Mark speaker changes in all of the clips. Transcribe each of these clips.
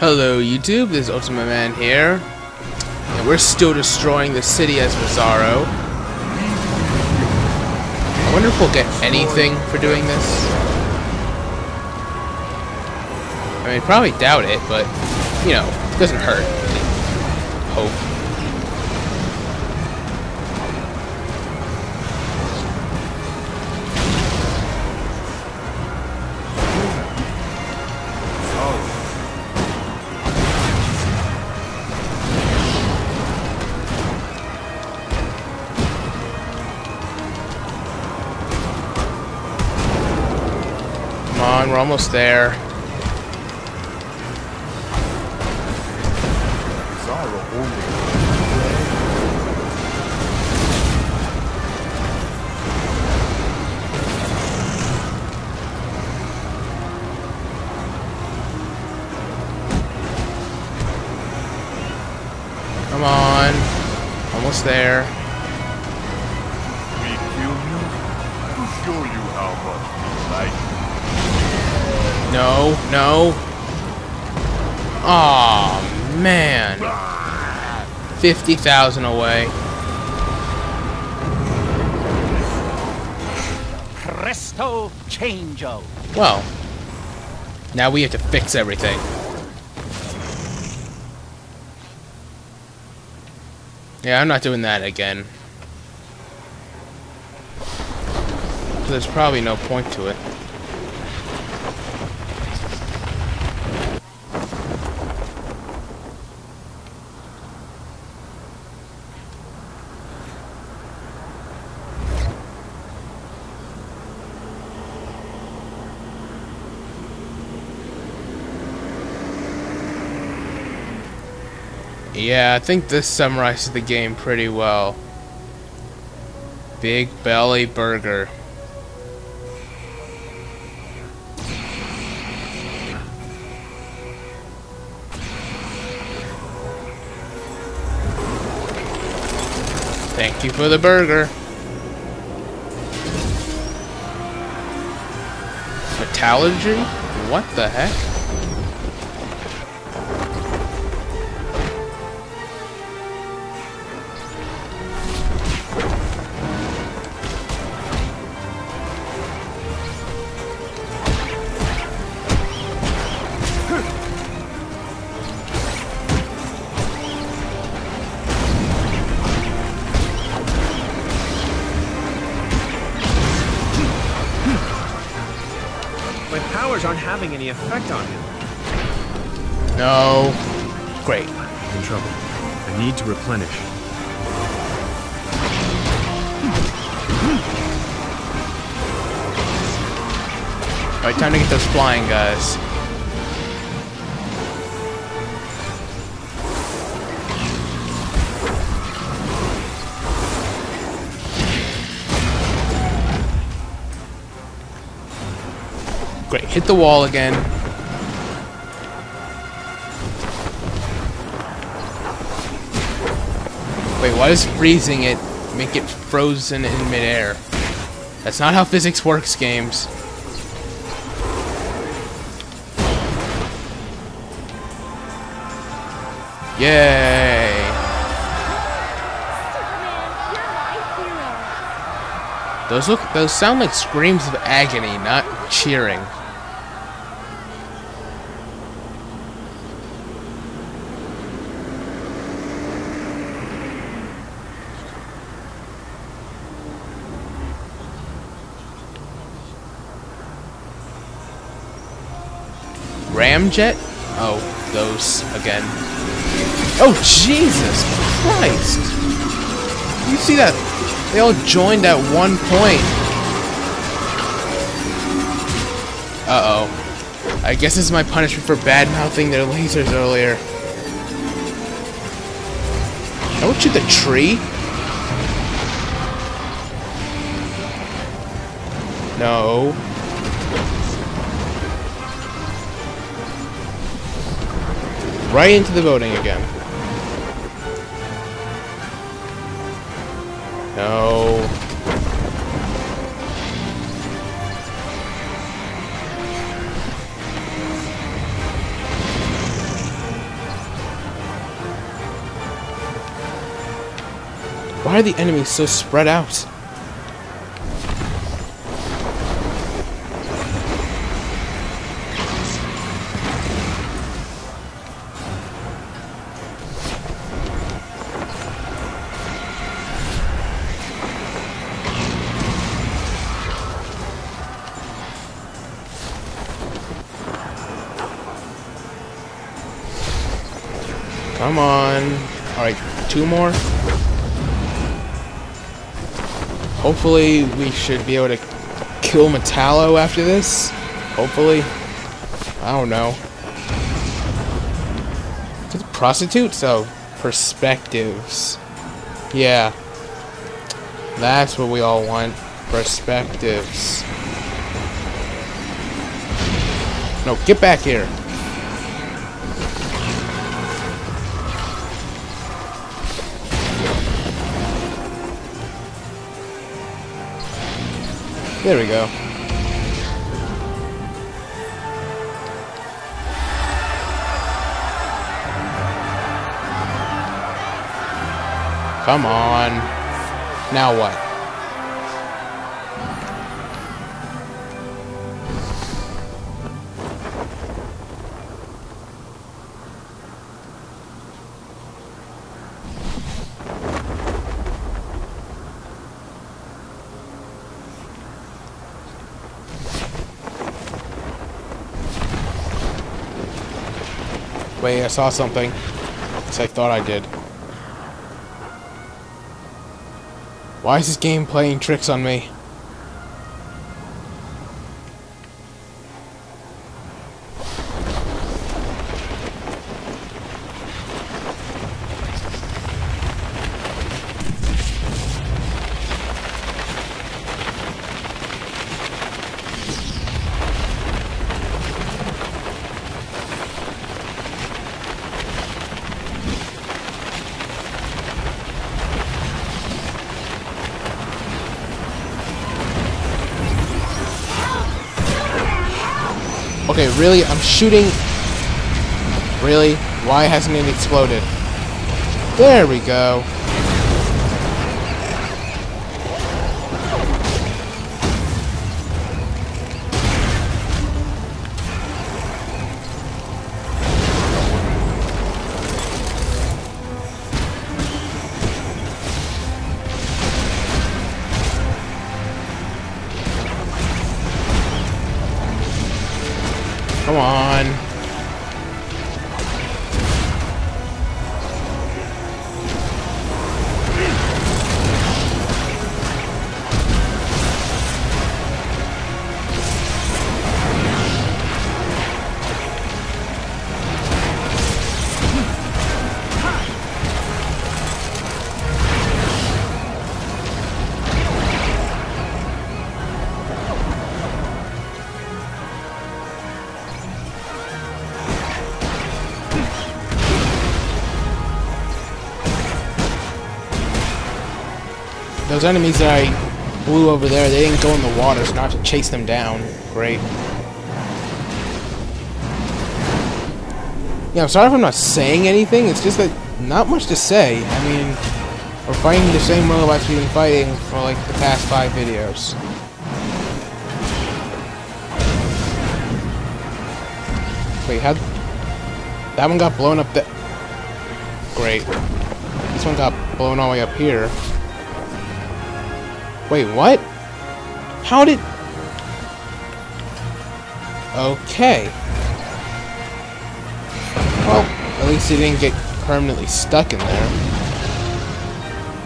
Speaker 1: Hello YouTube, this is Ultimaman here. And we're still destroying the city as Bizarro. I wonder if we'll get anything for doing this. I mean, probably doubt it, but, you know, it doesn't hurt. Hope. Almost there. Come on. Almost there.
Speaker 2: We kill you to show you how much we like you.
Speaker 1: No, no. Aw, man. 50,000 away.
Speaker 3: Presto changeo.
Speaker 1: Well, now we have to fix everything. Yeah, I'm not doing that again. There's probably no point to it. Yeah, I think this summarizes the game pretty well. Big Belly Burger. Thank you for the burger. Metallurgy? What the heck?
Speaker 4: Having any effect on him.
Speaker 1: No. Great.
Speaker 4: In trouble. I need to replenish.
Speaker 1: Alright, time to get those flying guys. Great, hit the wall again. Wait, why does freezing it make it frozen in midair? That's not how physics works, games. Yay! Those look those sound like screams of agony, not cheering. Ramjet? Oh, those again. Oh, Jesus Christ! You see that? They all joined at one point. Uh-oh. I guess this is my punishment for bad-mouthing their lasers earlier. I would shoot the tree? No. right into the building again. No. Why are the enemies so spread out? Come on. Alright, two more. Hopefully we should be able to kill Metallo after this. Hopefully. I don't know. Is it prostitutes? Oh, perspectives. Yeah. That's what we all want. Perspectives. No, get back here. There we go. Come on. Now what? Wait, I saw something. I thought I did. Why is this game playing tricks on me? Okay, really? I'm shooting... Really? Why hasn't it exploded? There we go. On. Those enemies that I blew over there, they didn't go in the water, so now I have to chase them down. Great. Yeah, I'm sorry if I'm not saying anything, it's just that not much to say. I mean, we're fighting the same robots we've been fighting for like the past five videos. Wait, how... That one got blown up the... Great. This one got blown all the way up here. Wait, what? How did... Okay. Well, at least he didn't get permanently stuck in there.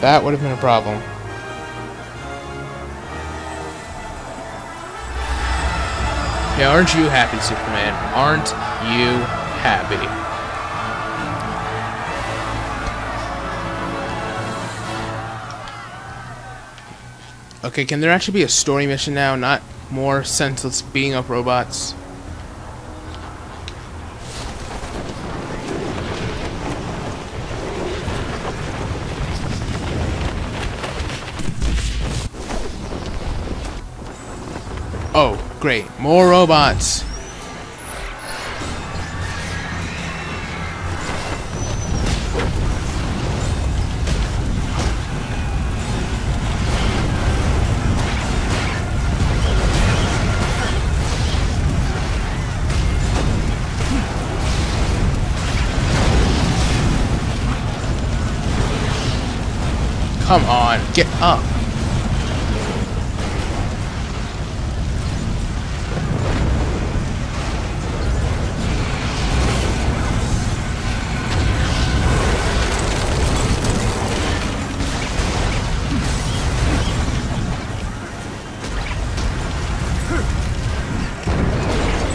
Speaker 1: That would have been a problem.
Speaker 5: Yeah, aren't you happy, Superman? Aren't you happy?
Speaker 1: Okay, can there actually be a story mission now, not more senseless beating up robots? Oh, great. More robots. Come on, get up.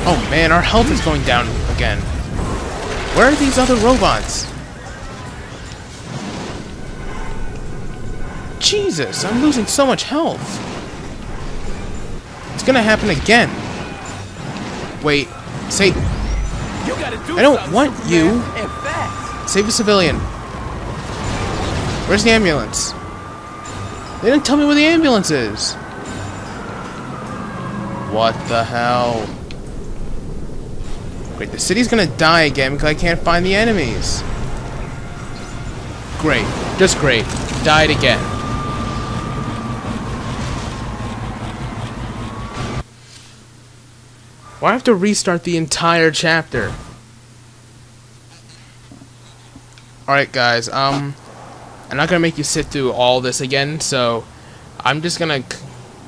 Speaker 1: Oh man, our health is going down again. Where are these other robots? Jesus, I'm losing so much health. It's gonna happen again. Wait, say... I don't want you. Save a civilian. Where's the ambulance? They didn't tell me where the ambulance is. What the hell? Wait, the city's gonna die again because I can't find the enemies. Great. Just great. Died again. Why have to restart the entire chapter? Alright guys, um I'm not gonna make you sit through all this again, so I'm just gonna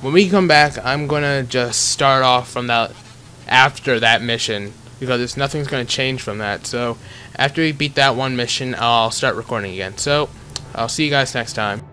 Speaker 1: when we come back I'm gonna just start off from that after that mission because nothing's going to change from that. So after we beat that one mission, I'll start recording again. So I'll see you guys next time.